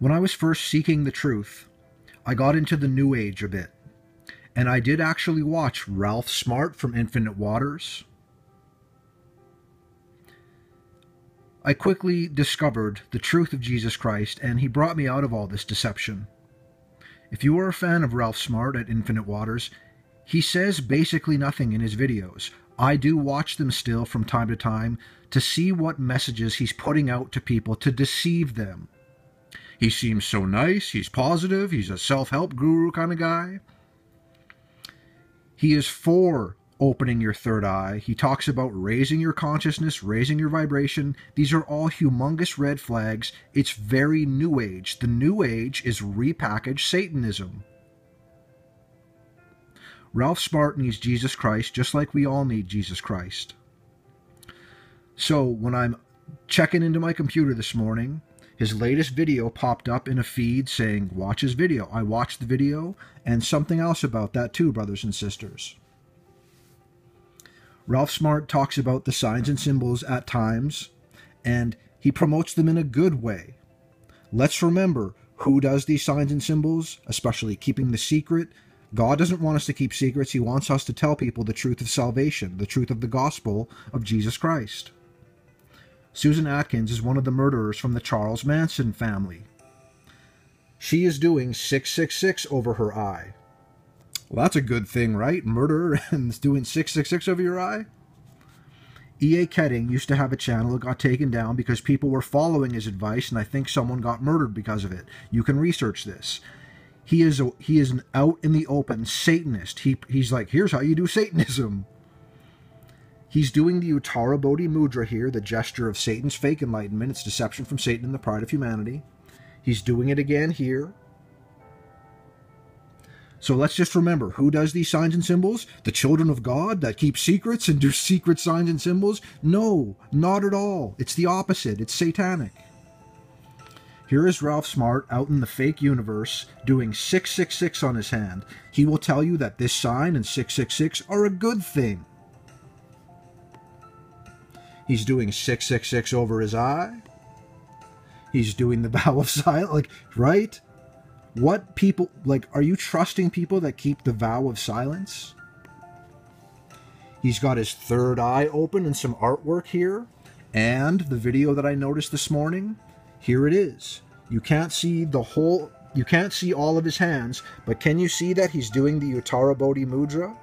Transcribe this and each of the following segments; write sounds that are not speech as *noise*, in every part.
When I was first seeking the truth, I got into the New Age a bit. And I did actually watch Ralph Smart from Infinite Waters. I quickly discovered the truth of Jesus Christ, and he brought me out of all this deception. If you are a fan of Ralph Smart at Infinite Waters, he says basically nothing in his videos. I do watch them still from time to time to see what messages he's putting out to people to deceive them. He seems so nice, he's positive, he's a self help guru kind of guy. He is for opening your third eye. He talks about raising your consciousness, raising your vibration. These are all humongous red flags. It's very new age. The new age is repackaged Satanism. Ralph Smart needs Jesus Christ just like we all need Jesus Christ. So when I'm checking into my computer this morning, his latest video popped up in a feed saying, Watch his video. I watched the video and something else about that too, brothers and sisters. Ralph Smart talks about the signs and symbols at times, and he promotes them in a good way. Let's remember who does these signs and symbols, especially keeping the secret. God doesn't want us to keep secrets. He wants us to tell people the truth of salvation, the truth of the gospel of Jesus Christ. Susan Atkins is one of the murderers from the Charles Manson family. She is doing 666 over her eye. Well, that's a good thing, right? Murder *laughs* and doing 666 over your eye? E.A. Koetting used to have a channel that got taken down because people were following his advice, and I think someone got murdered because of it. You can research this. He is a, he is an out in the open Satanist. He he's like, here's how you do Satanism. *laughs* He's doing the Uttara Bodhi Mudra here, the gesture of Satan's fake enlightenment. It's deception from Satan and the pride of humanity. He's doing it again here. So let's just remember who does these signs and symbols? The children of God that keep secrets and do secret signs and symbols? No, not at all. It's the opposite. It's satanic. Here is Ralph Smart out in the fake universe doing 666 on his hand. He will tell you that this sign and 666 are a good thing. He's doing 666 over his eye. He's doing the *laughs* vow of silence, like, right? What people, like, are you trusting people that keep the vow of silence? He's got his third eye open and some artwork here. And the video that I noticed this morning, here it is. You can't see the whole, you can't see all of his hands, but can you see that he's doing the Uttara Bodhi Mudra?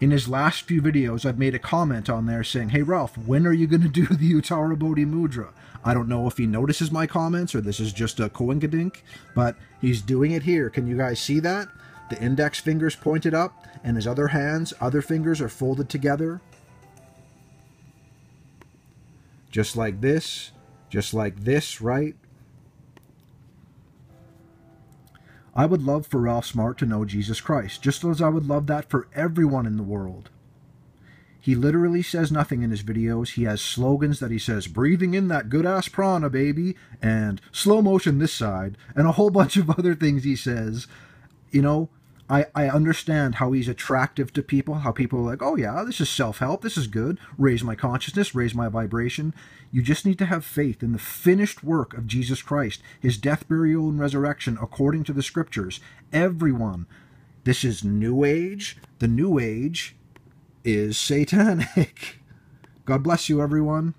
In his last few videos, I've made a comment on there saying, Hey Ralph, when are you going to do the Uttara Bodhi Mudra? I don't know if he notices my comments or this is just a coinkadink, but he's doing it here. Can you guys see that? The index finger's pointed up, and his other hands, other fingers are folded together. Just like this, just like this, right? I would love for Ralph Smart to know Jesus Christ, just as I would love that for everyone in the world. He literally says nothing in his videos. He has slogans that he says, breathing in that good ass prana, baby, and slow motion this side, and a whole *laughs* bunch of other things he says. You know, I, I understand how he's attractive to people, how people are like, oh yeah, this is self help, this is good, raise my consciousness, raise my vibration. You just need to have faith in the finished work of Jesus Christ, his death, burial, and resurrection according to the scriptures. Everyone. This is New Age. The New Age is satanic. *laughs* God bless you, everyone.